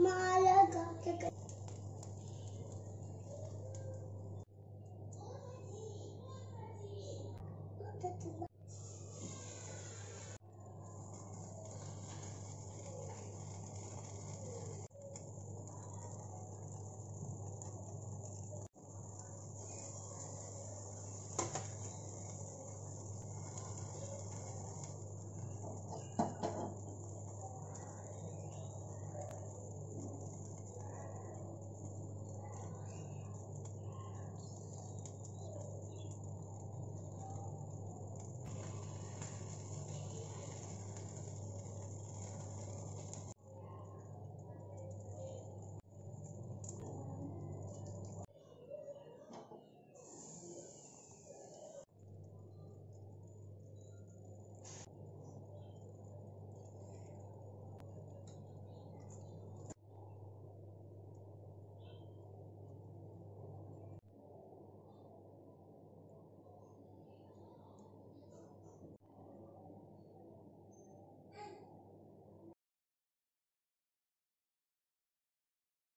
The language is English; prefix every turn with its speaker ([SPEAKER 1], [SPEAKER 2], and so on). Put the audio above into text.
[SPEAKER 1] माला गा के